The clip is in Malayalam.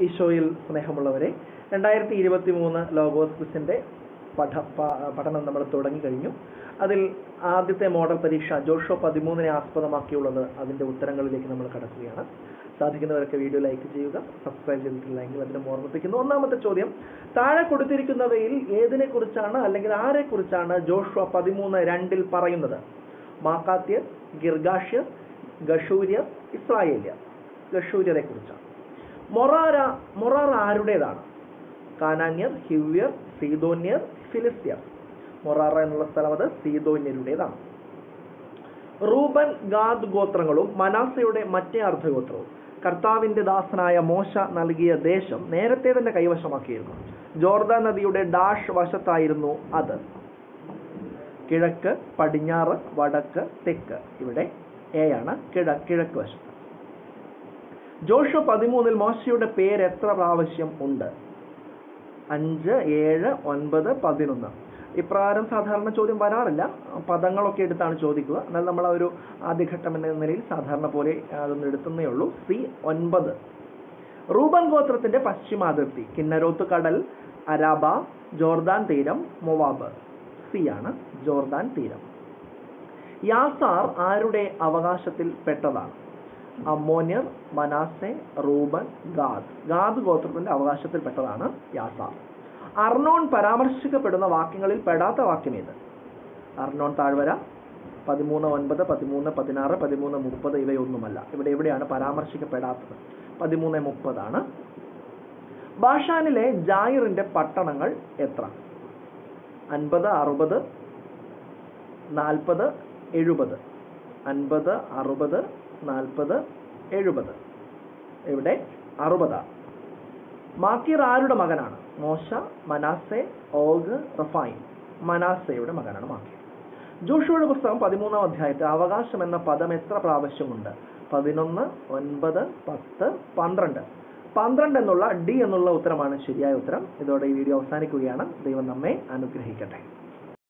ഈശോയിൽ സ്നേഹമുള്ളവരെ രണ്ടായിരത്തി ഇരുപത്തി മൂന്ന് ലോഗോസ് പഠ പഠനം നമ്മൾ തുടങ്ങി കഴിഞ്ഞു അതിൽ ആദ്യത്തെ മോഡൽ പരീക്ഷ ജോഷോ പതിമൂന്നിനെ ആസ്പദമാക്കിയുള്ളത് അതിന്റെ ഉത്തരങ്ങളിലേക്ക് നമ്മൾ കടക്കുകയാണ്. സാധിക്കുന്നവരൊക്കെ വീഡിയോ ലൈക്ക് ചെയ്യുക സബ്സ്ക്രൈബ് ചെയ്തിട്ടില്ലെങ്കിൽ അതിനും ഓർമ്മിപ്പിക്കുന്നു. ഒന്നാമത്തെ ചോദ്യം താഴെ കൊടുത്തിരിക്കുന്നവയിൽ ഏതിനെ കുറിച്ചാണ് അല്ലെങ്കിൽ ആരെ കുറിച്ചാണ് ജോഷുവ പതിമൂന്ന് രണ്ടിൽ പറയുന്നത്? മാക്കാത്യർ ഗിർഗാഷ്യർ ഗഷൂര്യർ ഇസ്രായേല്യർ ഗഷൂര്യരെ കുറിച്ചാണ് മൊറാര മൊറാർ ആരുടേതാണ്? കാനാന്യർ ഹിവ്യർ സീതോന്യർ ഫിലിസ്ത്യർ. മൊറാറ എന്നുള്ള സ്ഥലം അത് സീതോന്യരുടേതാണ് റൂബൻ ഗാദ് ഗോത്രങ്ങളും മനാസയുടെ മറ്റേ അർദ്ധഗോത്രവും. കർത്താവിന്റെ ദാസനായ മോശ നൽകിയ ദേശം നേരത്തെ തന്നെ കൈവശമാക്കിയിരുന്നു. ജോർദാൻ നദിയുടെ ഡാഷ് വശത്തായിരുന്നു അത്. കിഴക്ക് പടിഞ്ഞാറ് വടക്ക് തെക്ക്. ഇവിടെ എ ആണ് കിഴ കിഴക്ക് വശത്ത്. ജോഷു പതിമൂന്നിൽ മോശയുടെ പേര് എത്ര പ്രാവശ്യം ഉണ്ട്? അഞ്ച് ഏഴ് ഒൻപത് പതിനൊന്ന്. ഇപ്രകാരം സാധാരണ ചോദ്യം വരാറില്ല. പദങ്ങളൊക്കെ എടുത്താണ് ചോദിക്കുക. എന്നാൽ നമ്മൾ ആ ഒരു ആദ്യഘട്ടം എന്ന നിലയിൽ സാധാരണ പോലെ അതൊന്നും എടുത്തുന്നേ ഉള്ളൂ. സി ഒൻപത്. റൂബൻ ഗോത്രത്തിന്റെ പശ്ചിമാതിർത്തി. കിന്നരോത്ത് കടൽ അരാബ ജോർദാൻ തീരം മൊവാബ്. സി ആണ് ജോർദാൻ തീരം. യാസാർ ആരുടെ അവകാശത്തിൽ പെട്ടതാണ്? അമ്മോന്യർ മനാസെ റൂബൻ ഗാദ്. ഗാദ് ഗോത്രത്തിന്റെ അവകാശത്തിൽപ്പെട്ടതാണ് യാസ. അർണോൺ പരാമർശിക്കപ്പെടുന്ന വാക്യങ്ങളിൽ പെടാത്ത വാക്യം ഏത്? അർണോൺ താഴ്വര പതിമൂന്ന് ഒൻപത് പതിമൂന്ന് പതിനാറ് പതിമൂന്ന് മുപ്പത് ഇവയൊന്നുമല്ല. ഇവിടെ എവിടെയാണ് പരാമർശിക്കപ്പെടാത്തത്? പതിമൂന്ന് മുപ്പതാണ്. ബാഷാനിലെ ജായിറിന്റെ പട്ടണങ്ങൾ എത്ര? അൻപത് അറുപത് നാൽപ്പത് എഴുപത്. അൻപത് അറുപത് നാൽപ്പത് എഴുപത്. ഇവിടെ അറുപതാണ് മാക്കീർ ആരുടെ മകനാണ്? മോശ മനാസെ ഓഗ് റഫായിൻ മനാസയുടെ മകനാണ് മാക്കീർ ജോഷുവയുടെ പുസ്തകം പതിമൂന്നാം അധ്യായത്തിൽ അവകാശം എന്ന പദം എത്ര പ്രാവശ്യമുണ്ട്? പതിനൊന്ന് ഒൻപത് പത്ത് പന്ത്രണ്ട്. പന്ത്രണ്ട് എന്നുള്ള ഡി എന്നുള്ള ഉത്തരമാണ് ശരിയായ ഉത്തരം. ഇതോടെ ഈ വീഡിയോ അവസാനിക്കുകയാണ്. ദൈവം നമ്മെ അനുഗ്രഹിക്കട്ടെ.